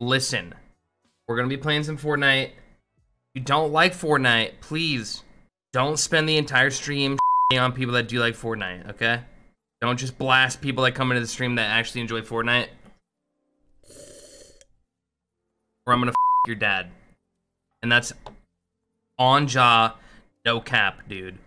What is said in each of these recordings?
Listen, we're gonna be playing some Fortnite. If you don't like Fortnite, please don't spend the entire stream on people that do like Fortnite, okay? Don't just blast people that come into the stream that actually enjoy Fortnite. Or I'm gonna your dad. And that's on jaw, no cap, dude.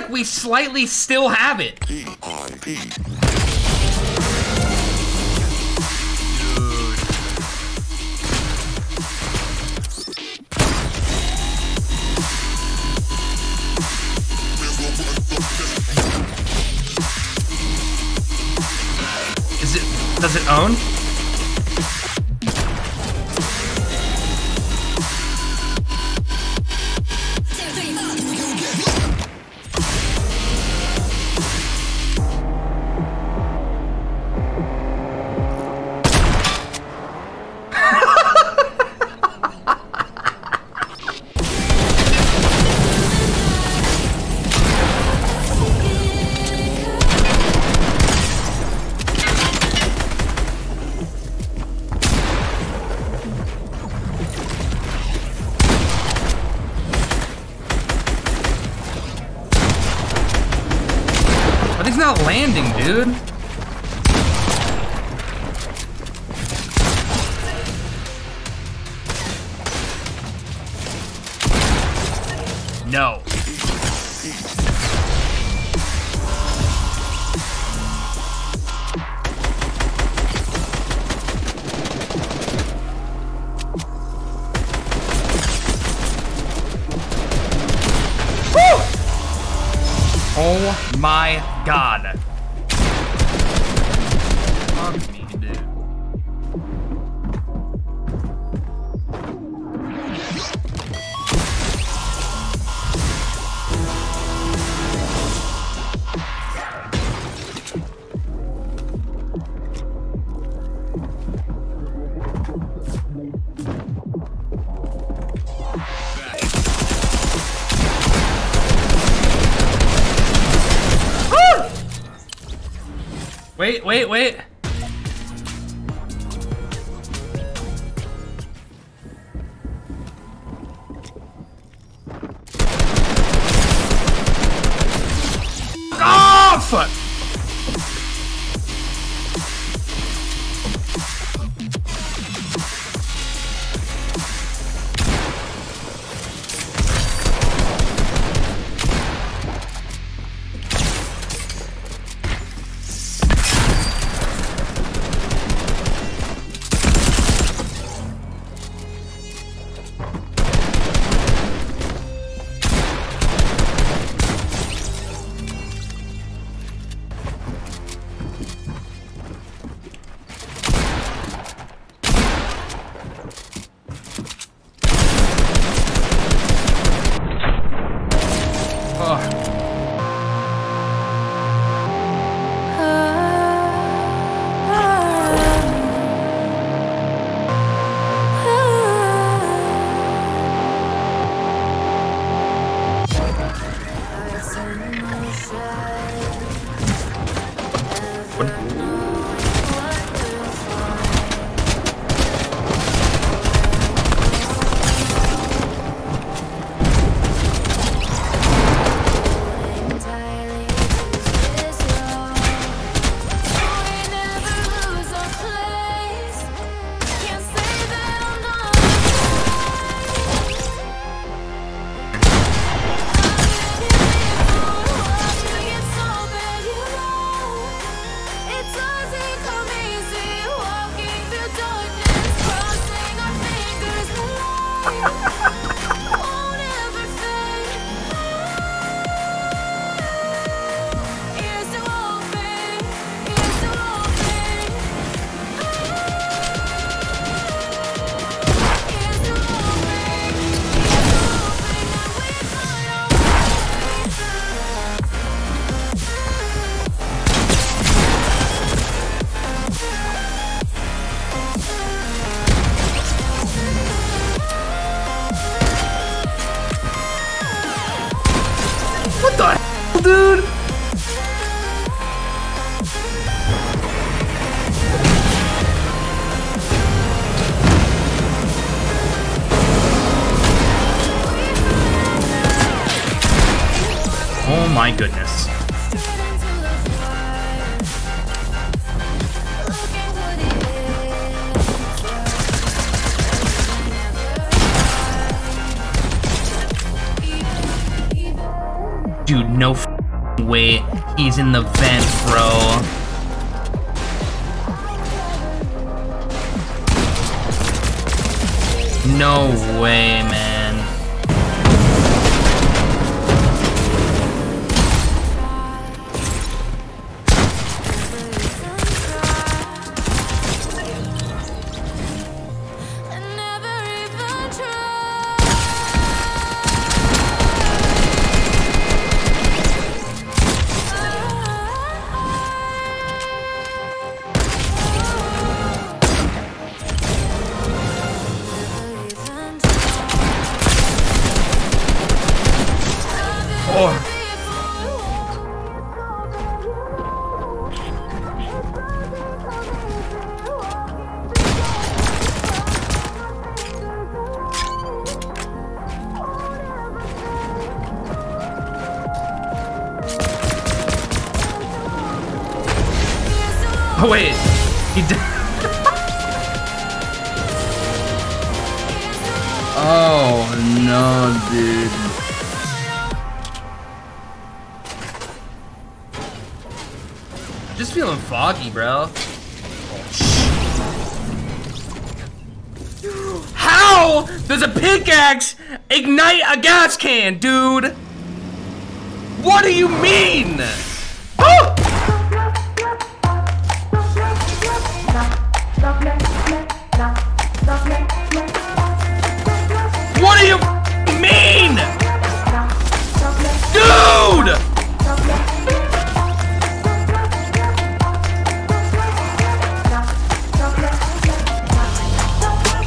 Like we slightly still have it. Is it, does it own? Not landing, dude. No. Oh my god. Wait, wait, wait. มัน Dude, no way. He's in the vent, bro. No way, man. Oh. Wait, he did. Oh no, dude. Feeling foggy, bro. How does a pickaxe ignite a gas can, dude? What do you mean? Oh!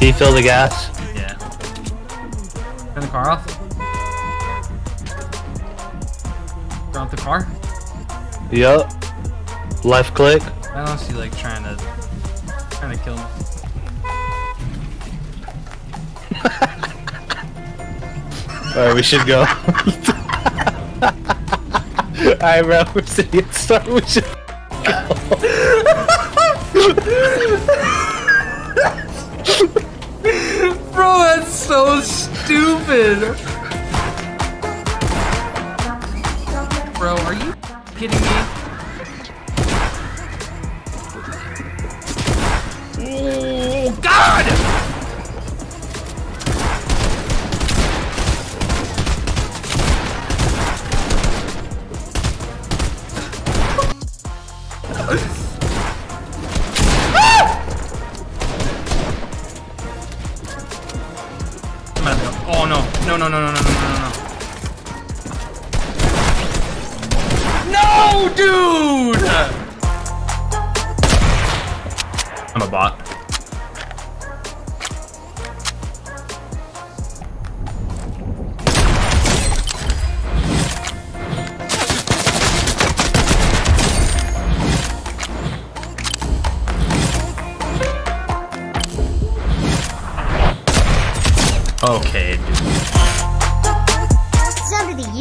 Can you fill the gas? Yeah. Turn the car off. Turn off the car. Yup. Left click. I don't see like trying to trying to kill me. Alright, we should go. Alright, bro. We're sitting at start. We should Bro, so stupid. Bro, are you kidding me? Oh no. No, no, no, no, no, no, no, no. No, dude! I'm a bot.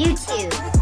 YouTube.